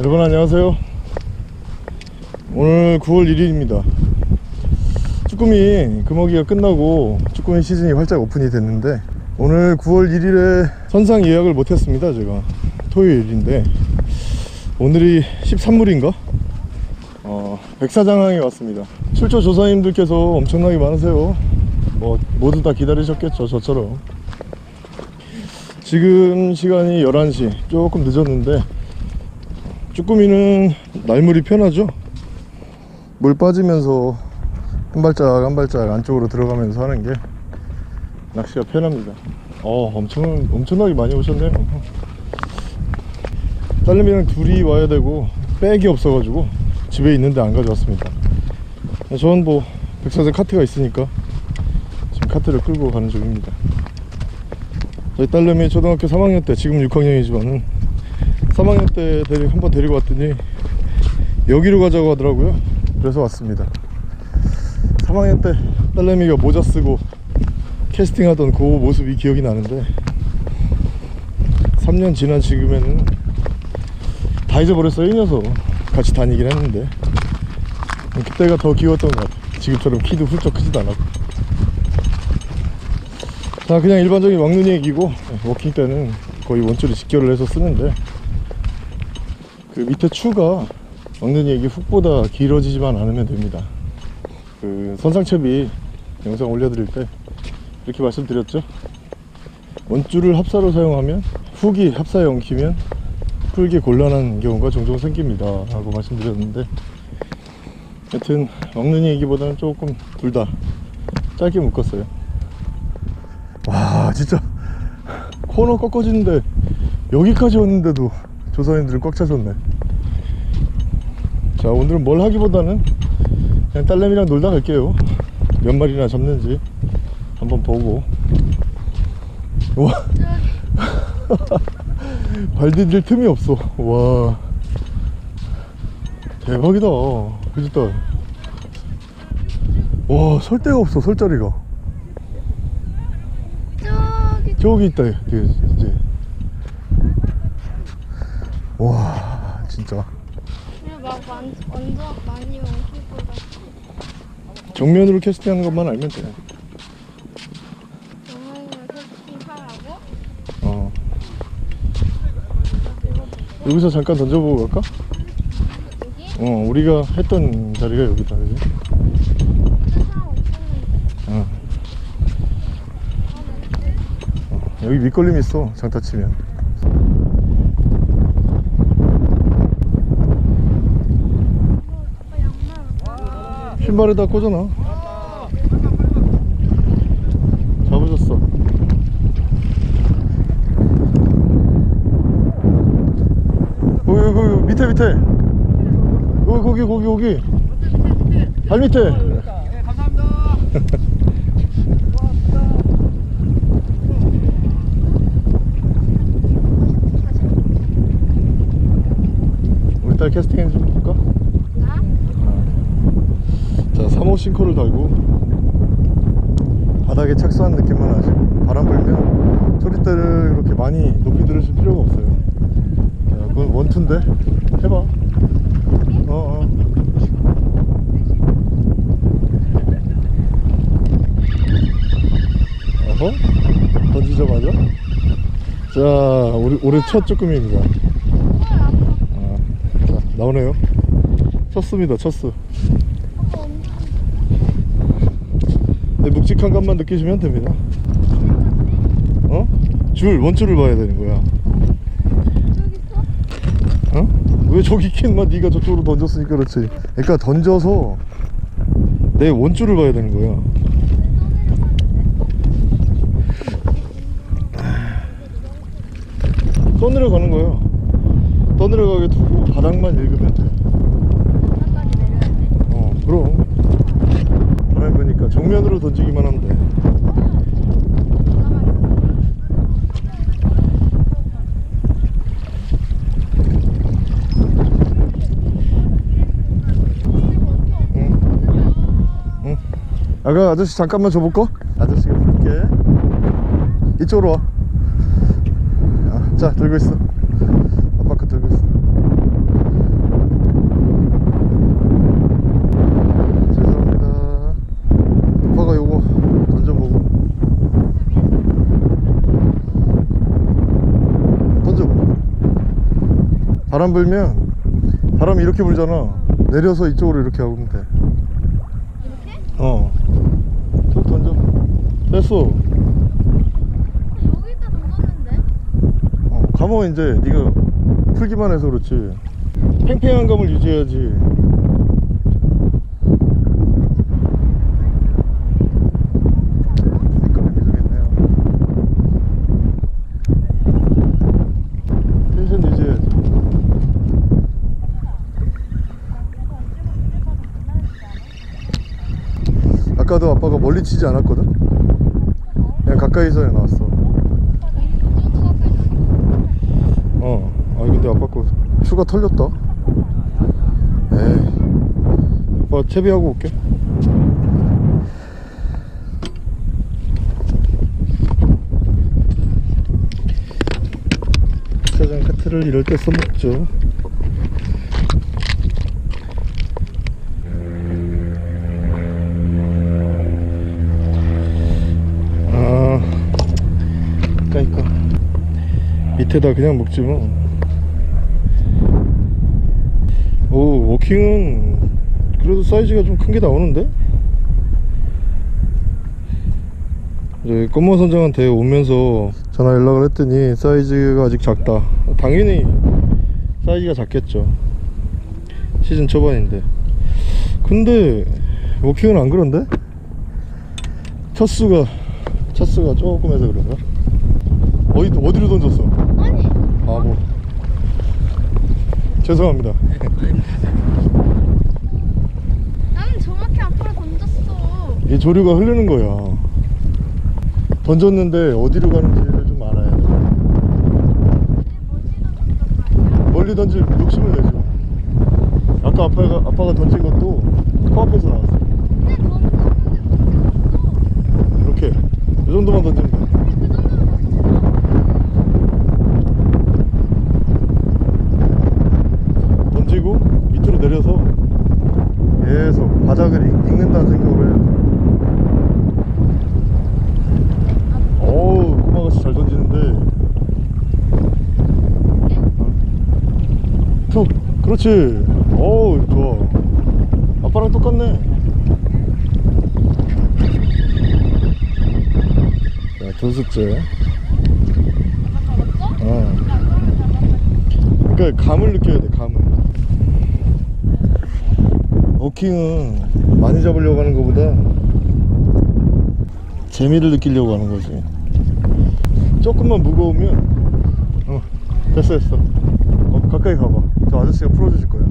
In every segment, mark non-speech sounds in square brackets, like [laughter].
여러분 안녕하세요. 오늘 9월 1일입니다. 쭈꾸미 금어기가 끝나고 쭈꾸미 시즌이 활짝 오픈이 됐는데 오늘 9월 1일에 선상 예약을 못했습니다 제가. 토요일인데. 오늘이 13물인가? 어, 백사장항에 왔습니다. 출조 조사님들께서 엄청나게 많으세요. 뭐 모두 다 기다리셨겠죠 저처럼. 지금 시간이 11시. 조금 늦었는데 쭈꾸미는 날물이 편하죠? 물 빠지면서 한 발짝 한 발짝 안쪽으로 들어가면서 하는 게 낚시가 편합니다. 어 엄청 엄청나게 많이 오셨네요. 딸내미랑 둘이 와야 되고 백이 없어가지고 집에 있는데 안 가져왔습니다. 저는 뭐 백사장 카트가 있으니까 지금 카트를 끌고 가는 중입니다. 저희 딸내미 초등학교 3학년 때 지금 6학년이지만 3학년 때 데리, 한번 데리고 왔더니 여기로 가자고 하더라고요. 그래서 왔습니다. 3학년 때 딸내미가 모자 쓰고 캐스팅하던 그 모습이 기억이 나는데 3년 지난 지금에는 다 잊어버렸어요. 이 녀석. 같이 다니긴 했는데. 그때가 더 귀여웠던 것 같아요. 지금처럼 키도 훌쩍 크지도 않았고. 자 그냥 일반적인 왕눈이 에기고 워킹 때는 거의 원줄을 직결을 해서 쓰는데 그 밑에 추가 왕눈이 에기 훅보다 길어지지만 않으면 됩니다. 그 선상채비 영상 올려드릴 때 이렇게 말씀드렸죠? 원줄을 합사로 사용하면 훅이 합사에 엉키면 풀기 곤란한 경우가 종종 생깁니다 라고 말씀드렸는데 여튼 왕눈이 얘기보다는 조금 둘 다 짧게 묶었어요. 와 진짜 코너 꺾어지는데 여기까지 왔는데도 조사님들은 꽉 차셨네. 자 오늘은 뭘 하기보다는 그냥 딸내미랑 놀다 갈게요. 몇 마리나 잡는지 한번 보고. 와. [laughs] 발 디딜 틈이 없어. 와. 대박이다. 그지 딸? 와설 데가 없어 설 자리가. 저기 있다 뒤에 이제 와 진짜 그냥 막 완, 완전 많이 엉킬 것 같아. 정면으로 캐스팅하는 것만 알면 돼? 어. 여기서 잠깐 던져보고 갈까? 여기? 어 우리가 했던 자리가 여기다 그지? 세상 없었는데. 어. 어, 여기 밑걸림 있어 장타 치면 아빠 양말 어디야? 신발에다 꽂아놔. 잡으셨어. 거기 거기 밑에 밑에. 거기 거기 거기 거기. 발 밑에. 우리 [laughs] 딸 캐스팅 좀 볼까? 나? 자 3호 싱커를 달고 바닥에 착수한 느낌만 나지 바람 불면 소리대를 그렇게 많이 높이 들으실 필요가 없어요. 자, 그건 원투인데 해봐. 어 어. 어허? 던지자마자? 자 우리 올해 첫 쭈꾸미입니다. 어. 아, 자 나오네요. 쳤습니다 쳤어 아빠 엄청 네, 묵직한 감만 느끼시면 됩니다. 어? 줄, 원줄을 봐야 되는 거야. 어? 왜 저기 있겠나? 네가 저쪽으로 던졌으니까 그렇지. 그러니까 던져서 내 원줄을 봐야 되는 거야. 떠내려 가는 거야. 떠내려 가게 두고 바닥만 읽으면 돼. 바닥까지 내려야 돼. 어, 그럼. 부니까 정면으로 던지기만 하면 돼. 응. 아가 아저씨 잠깐만 줘볼까? 아저씨가 볼게. 이쪽으로 와. 아, 자 들고 있어. 바람 불면 바람이 이렇게 불잖아 내려서 이쪽으로 이렇게 하면 돼 이렇게? 어. 쭉 던져. 됐어. 여기다 던졌는데? 어, 감어 이제 네가 풀기만 해서 그렇지. 팽팽한 감을 유지해야지. 미끄럼이 좀 있네요. 텐션 유지해야지. 치지 않았거든? 그냥 가까이서 나왔어. 가까이 아니고. 어. 아니 근데 아빠 거 추가 털렸다. 에이. 아빠 채비하고 올게. 짜장 카트를 이럴 때 써먹죠. 아, 까이까. 밑에다 그냥 먹지 뭐. 오, 워킹은 그래도 사이즈가 좀 큰 게 나오는데? 이제 검모 선장한테 오면서 전화 연락을 했더니 사이즈가 아직 작다. 당연히 사이즈가 작겠죠. 시즌 초반인데. 근데 워킹은 안 그런데? 첫 수가 첫 수가 조금 해서 그런가? 어디 어디로 던졌어? 아니, 바보. 죄송합니다. 나는 정확히 앞으로 던졌어. 이 조류가 흐르는 거야. 던졌는데 어디로 가는지를 좀 알아야 돼. 멀리 던질 욕심을 내죠. 아까 아빠가 아빠가 던진 것도 코앞에서 나왔어. 이렇게 이 정도만 던지면 돼. 그 정도면 던지고 밑으로 내려서 계속 바닥을 읽- 읽는다는 생각으로 해야 돼. 어우 꼬마같이 잘 던지는데 어? 툭 그렇지. 어우 좋아. 아빠랑 똑같네. 자 두수째 어. 그러니까 감을 느껴야 돼 감을. 워킹은 많이 잡으려고 하는 것보다 재미를 느끼려고 하는 거지. 조금만 무거우면 어 됐어 됐어. 어, 가까이 가봐 저 아저씨가 풀어주실 거야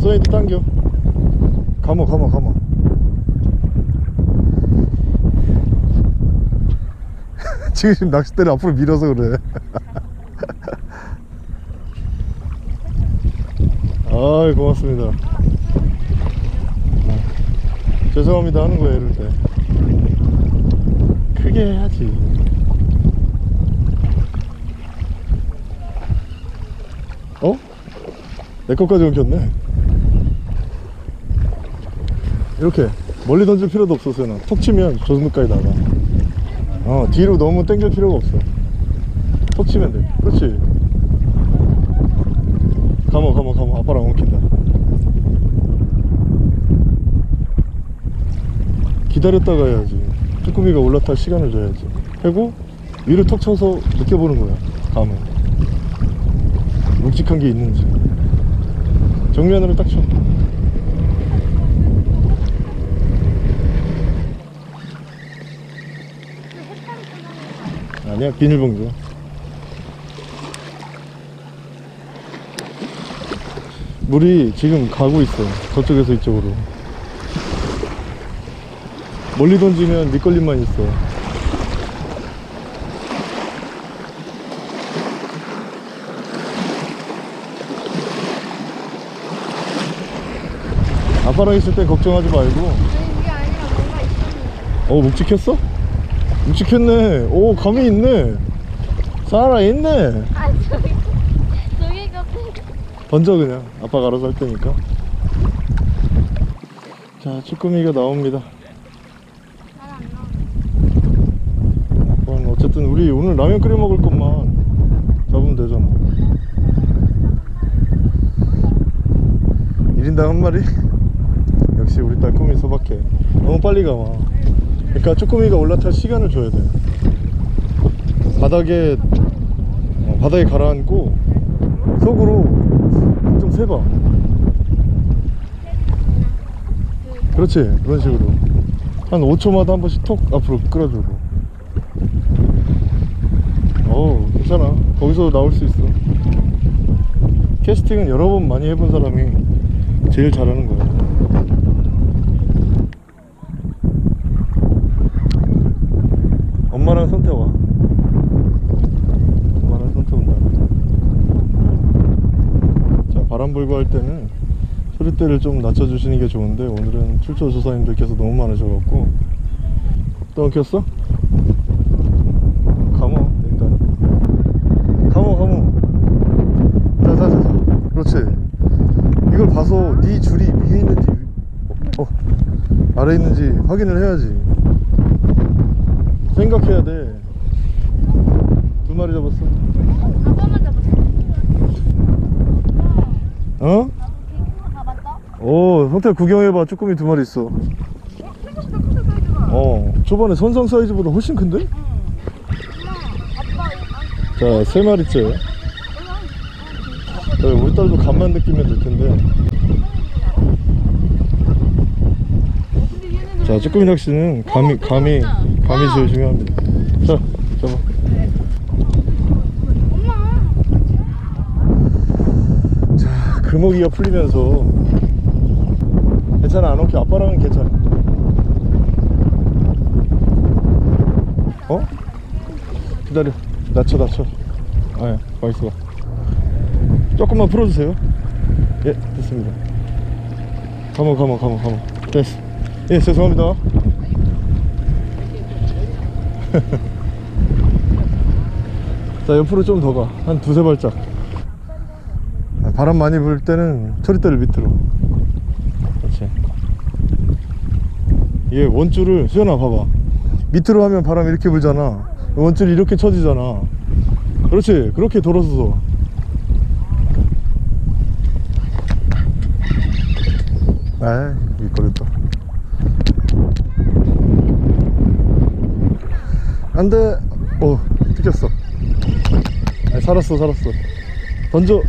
소연이도 당겨. 감어 감어 감어. [laughs] 지금 낚싯대를 앞으로 밀어서 그래. [laughs] 아이 고맙습니다. 어, 죄송합니다. 하는 거야 이럴 때 크게 해야지. 어? 내 것까지 엉켰네. 이렇게 멀리 던질 필요도 없었어요 난톡 치면 저 정도까지 나가. 어 뒤로 너무 당길 필요가 없어. 톡 치면 돼. 그렇지? 감어 감어 감어 아빠랑 엉킨다. 기다렸다가 해야지 쭈꾸미가 올라탈 시간을 줘야지. 하고 위로 턱 쳐서 느껴보는 거야 감을 묵직한 게 있는지. 정면으로 딱 쳐. 아니야 비닐봉지 물이 지금 가고 있어 저쪽에서 이쪽으로 멀리 던지면 밑걸림만 있어 아빠랑 있을 땐 걱정하지 말고. 어 묵직했어? 묵직했네 오 감이 있네 저기 같은. 던져 그냥 아빠가 알아서 할 테니까 자 쭈꾸미가 나옵니다 잘안 나. 우리 오늘 라면 끓여 먹을 것만 잡으면 되잖아. 1인당 한 마리? 역시 우리 딸 꿈이 소박해. 너무 빨리 가마 그러니까 쭈꾸미가 올라탈 시간을 줘야 돼. 바닥에 어, 바닥에 가라앉고 속으로 좀 세봐. 그렇지? 그런 식으로. 한 5초마다 한 번씩 톡 앞으로 끌어주고 어 괜찮아. 거기서 나올 수 있어. 캐스팅은 여러 번 많이 해본 사람이 제일 잘하는 거야. 엄마랑 선태 와. 엄마랑 선태 온다. 자 바람 불고 할 때는 소리대를 좀 낮춰주시는 게 좋은데 오늘은 출조 조사님들께서 너무 많으셔갖고. 또 엉켰어? 가모 일단 가모 가모 자자자자 그렇지 이걸 네 줄이 위에 있는지 어, 아래 있는지 확인을 해야지 생각해야 돼 두 마리 잡았어 아빠만 잡았어. 어? 오 성태 구경해봐 쭈꾸미 두 마리 있어. 어 저번에 선상 사이즈보다 훨씬 큰데? 자 세 마리째 네, 우리 딸도 간만 느끼면 될 텐데 자 쭈꾸미 낚시는 감이 감이 감이 제일 중요합니다. 자 잡아. 자 금어기가 풀리면서. 괜찮아 안 오게 아빠랑은 괜찮아. 어? 기다려. 낮춰 낮춰. 아예 가있어. 봐 조금만 풀어주세요. 예 됐습니다. 가모 가모 가모 가모 됐어 예 죄송합니다. [laughs] 자 옆으로 좀 더 가. 한 두세 발짝. 아, 바람 많이 불 때는 처리대를 밑으로. 그렇지. 이게 원줄을 수연아 봐봐. 밑으로 하면 바람이 이렇게 불잖아. 원줄이 이렇게 쳐지잖아. 그렇지. 그렇게 돌아서서. 아이 미끄럽다 안돼. 어 뜯겼어. 아 살았어 살았어. 던져.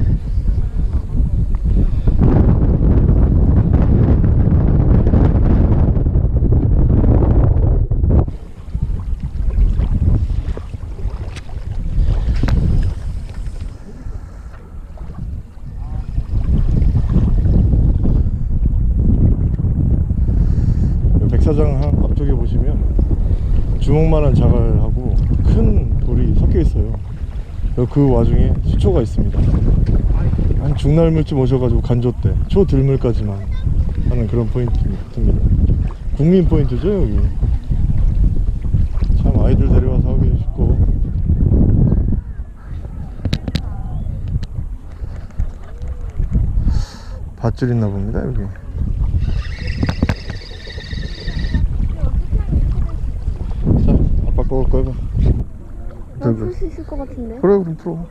백사장 한 앞쪽에 보시면 주먹만한 자갈하고 큰 돌이 섞여 있어요. 그 와중에 수초가 있습니다. 한 중날물쯤 오셔가지고 간조대, 초들물까지만 하는 그런 포인트입니다. 국민 포인트죠 여기. 참 아이들 데려와서 하기 쉽고. 밧줄 있나 봅니다 여기. 자, 아빠 거 꺼봐. 저기. 풀수 있을 것 같은데. 그래 그럼 풀어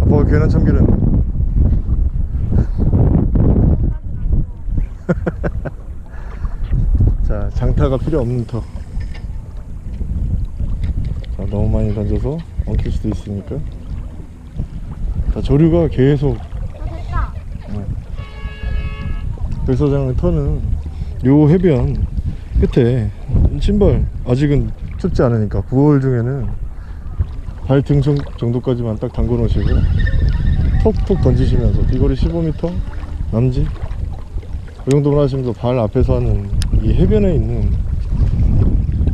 아빠가 괜한 참기를 했네 [laughs] 자 장타가 필요 없는 터 자, 너무 많이 던져서 엉킬 수도 있으니까 자 조류가 계속 아 됐다. 백사장 터는 요 해변 끝에 신발 아직은 춥지 않으니까 9월 중에는 발등 정- 정도까지만 딱 담궈 놓으시고 톡톡 던지시면서 비거리 15m 남지 그 정도만 하시면서 발 앞에서 하는 이 해변에 있는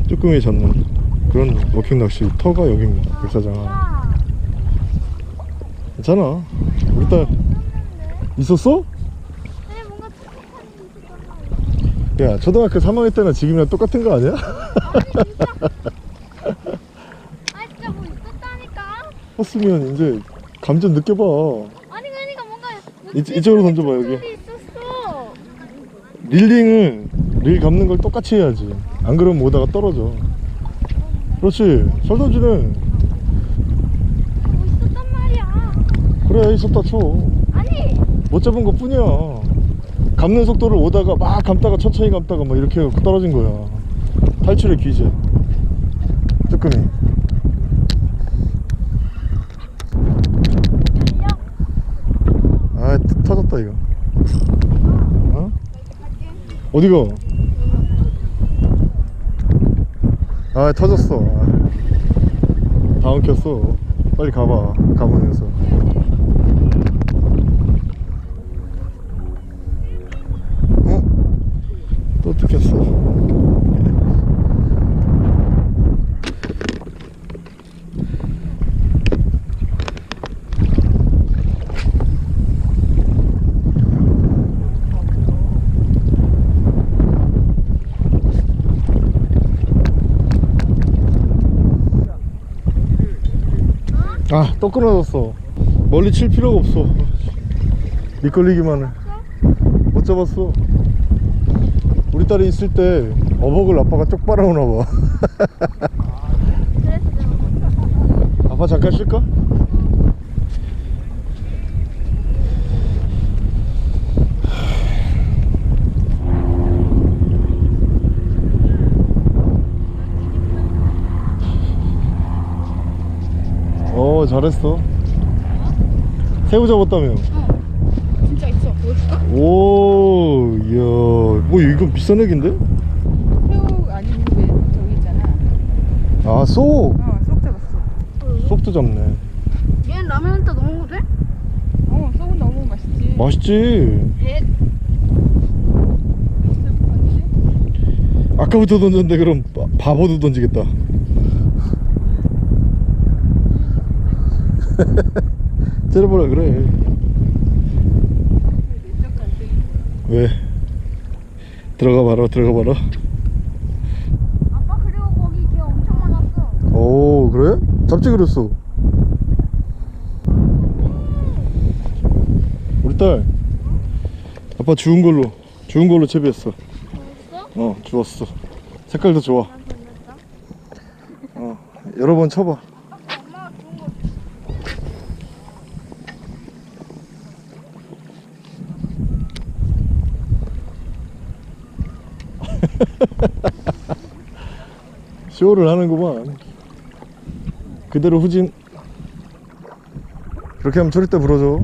쭈꾸미 잡는 그런 워킹 낚시 터가 여기입니다 백사장 아, 괜찮아. 우리 딸 있었어? 네 뭔가 특이한 야 초등학교 3학년 때나 지금이랑 똑같은 거 아니야? 아 진짜 뭐 있었다니까. 컸으면 이제 감좀 느껴봐. 아니 그러니까 뭔가 이, 이쪽으로 던져봐 여기. 있었어. 릴링을 릴 감는 걸 똑같이 해야지. 안 그러면 오다가 떨어져. 그렇지. 잘 던지네 하고 있었단 말이야. 그래 있었다 쳐. 아니. 못 잡은 것 뿐이야 감는 속도를 오다가 막 감다가 천천히 감다가 막 이렇게 해서 떨어진 거야. 탈출의 귀재. 달려. 아 트- 터졌다 이거. 어? 어디가? 아 터졌어. 아, 다 엉켰어. 빨리 가봐 가보면서 어? 또 뜯겼어 아 또 끊어졌어. 멀리 칠 필요가 없어. 미끌리기만 해못 잡았어. 우리 딸이 있을 때 어복을 아빠가 쪽 빨아오나 봐. [laughs] 내가 아빠 잠깐 쉴까? 어 잘했어 새우 잡았다며 진짜 있어. 보였어? 오 이야 뭐 이건 비싼 액인데? 새우 아니면 왜 저기 있잖아. 아 쏙 어, 쏙 잡았어. 쏙도 잡네 얘는 라면 한테 넣은 거지? 어, 쏙은 너무 맛있지. 맛있지 배. 아니지? 아까부터 던졌는데 그럼 바- 바보도 던지겠다 [laughs] 째려보라 그래. 왜? 들어가 봐라 들어가 봐라. 아빠 그리고 거기 개 엄청 많았어. 오 그래? 잡지 그랬어. 우리 딸. 아빠 주운 걸로 주운 걸로 채비했어? 어? 주웠어. 색깔도 좋아. 어 여러 번 쳐봐 엄마가 좋은 거. [laughs] 쇼를 하는구만 그대로 후진 그렇게 하면 초리 때 불어줘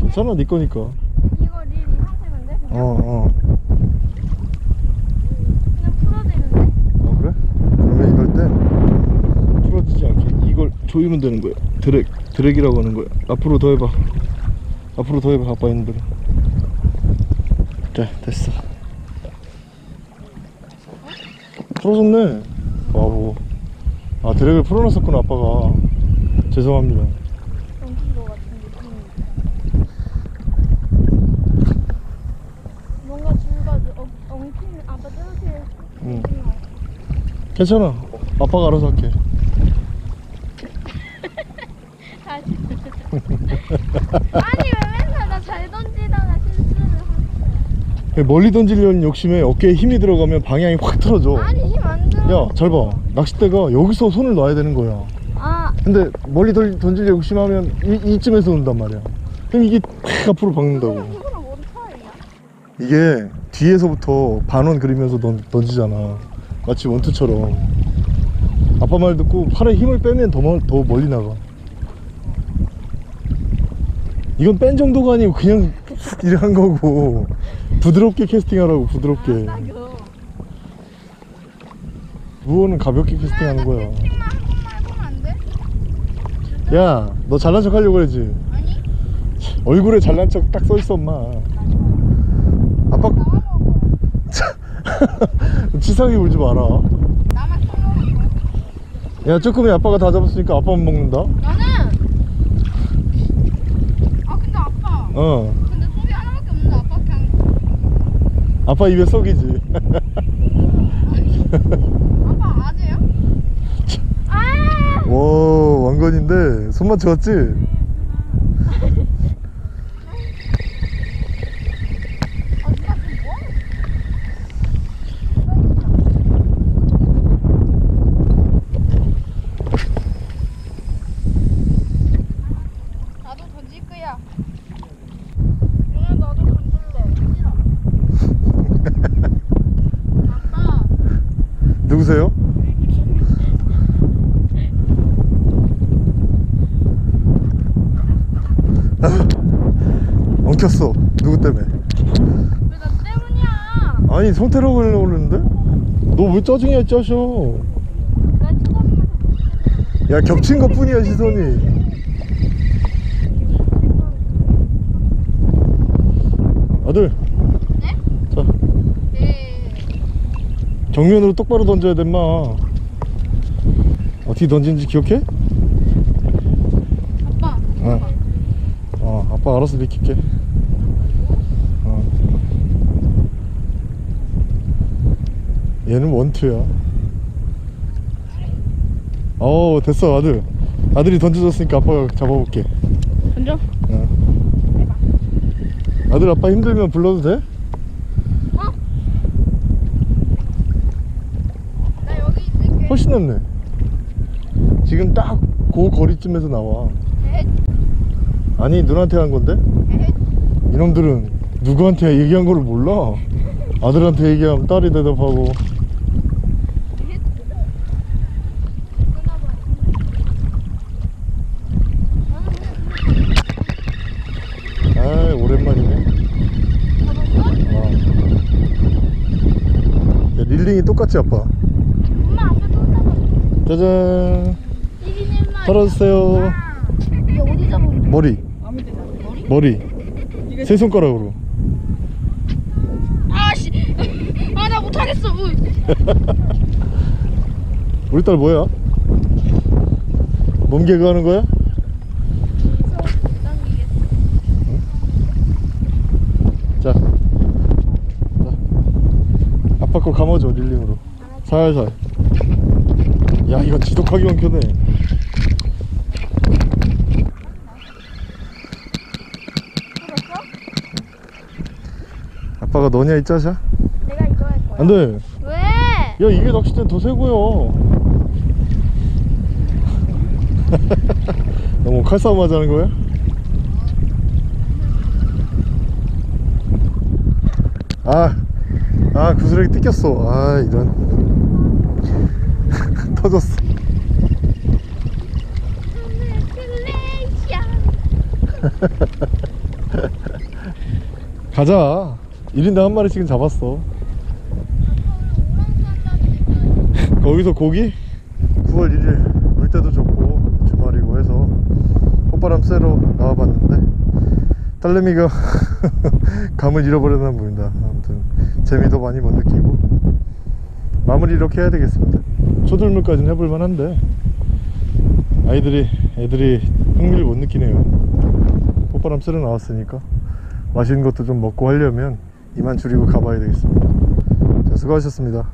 괜찮아 네 거니까 이거 릴이? 그냥? 어어 그냥 풀어도 되는데? 어, 그래? 그러면 이럴 땐 풀어지지 않게 이걸 조이면 되는 거야 드랙 드랙이라고 하는 거야 앞으로 더 해봐 앞으로 더 해봐 아빠 있는 대로 자 됐어. 풀어졌네. 바보 아 드랙을 풀어놨었구나 아빠가. 죄송합니다. 엉킨 거 같은 느낌이. 뭔가 줄가 엉, 엉키는 아빠 응. 괜찮아. 아빠가 알아서 할게. [laughs] [laughs] 아니 멀리 던지려는 욕심에 어깨에 힘이 들어가면 방향이 확 틀어져. 아니 힘 안 들어. 야잘 봐. 낚싯대가 여기서 손을 놔야 되는 거야. 아. 근데 멀리 던, 던질 욕심하면 이, 이쯤에서 온단 말이야. 그럼 이게 탁 앞으로 박는다고? 이게 뒤에서부터 반원 그리면서 던, 던지잖아. 마치 원투처럼. 아빠 말 듣고 팔에 힘을 빼면 더, 멀, 더 멀리 나가. 이건 뺀 정도가 아니고 그냥 [laughs] 이래 한 거고 부드럽게 캐스팅하라고 부드럽게. 무어는 가볍게 캐스팅하는 거야 안 돼? 야너 잘난 척 하려고 그러지 아니 얼굴에 잘난 척 딱 써있어 엄마 아빠. [laughs] 치사하게 울지 마라. 야 조금이 아빠가 다 잡았으니까 아빠만 먹는다 나는. 아 근데 아빠. 어 근데 속이 하나밖에 없는데 아빠 그냥. 아빠 입에 썩이지 아빠 아재야? [laughs] 아! 오 왕건인데 손맛 좋았지? 아 누가 지금 뭐? 야. 윤아 나도 던질래. 아빠. 누구세요? 엉켰어. 누구 때문에? 왜 나 성태라고 하려고 그러는데? 너 왜 짜증이야 짜셔? 야 겹친 것 뿐이야 시선이. 아들. 네? 자 예. 정면으로 똑바로 던져야 돼 마. 어떻게 던지는지 기억해? 아빠. 어. 어, 아빠 알아서 비킬게. 어. 얘는 원투야. 어, 됐어, 아들. 아들이 던져줬으니까 아빠가 잡아볼게. 던져. 어. 아들, 아빠 힘들면 불러도 돼? 나 여기 있을게. 훨씬 낫네. 지금 딱 그 거리쯤에서 나와. 에? 아니, 누나한테 한 건데? 에? 이놈들은 누구한테 얘기한 거를 몰라. 아들한테 얘기하면 딸이 대답하고. 끊어봐. 아, 오랜만이네. 잡았어? 어. 야, 릴링이 똑같지, 아빠? 엄마 아빠 또. 짜잔. 털어주세요. 이게 어디 거야? 머리. 머리? 세 손가락으로. 아씨. [laughs] 아 나 못하겠어. 으. 우리 딸 뭐야? 몸 개그 하는 거야? 당기겠어. 자. 자. 거 감아줘, 릴링으로. 살살. 야, 이건 지독하게 엉켜네. 아빠가 너냐, 이 짜샤? 내가 이거 할 거야. 안 돼. 왜? 야 이게 낚싯대 더 세고요 [laughs] 너무 칼싸움 하자는 거야? 아, 아 구슬하기 뜯겼어. 아 이런. [laughs] 터졌어. [laughs] 가자. 1인당 한 마리씩은 잡았어. [laughs] 거기서 고기? 9월 1일 물때도 좋고 주말이고 해서 콧바람 쐬러 나와봤는데 딸내미가 감을 잃어버렸나 보인다 재미도 많이 못 느끼고 마무리 이렇게 해야 되겠습니다. 초들물까지는 해볼만 한데 아이들이 애들이 흥미를 못 느끼네요. 콧바람 쐬러 나왔으니까 맛있는 것도 좀 먹고 하려면 이만 줄이고 가봐야 되겠습니다. 자 수고하셨습니다